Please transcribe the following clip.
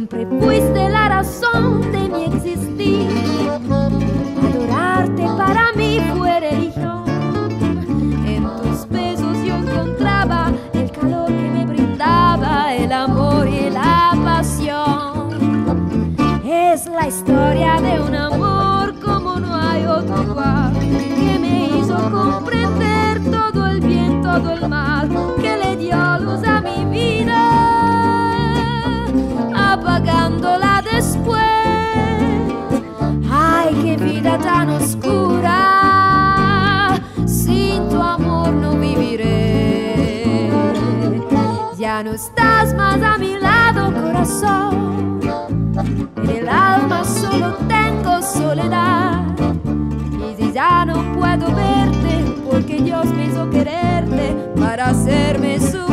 Siempre fuiste la razón de mi existir. Adorarte para mí fue religión. En tus besos yo encontraba el calor que me brindaba, el amor y la pasión. Es la historia de un amor vida tan oscura, sin tu amor no viviré. Ya no estás más a mi lado, corazón. En el alma solo tengo soledad. Y ya no puedo verte, porque Dios me hizo quererte para hacerme más.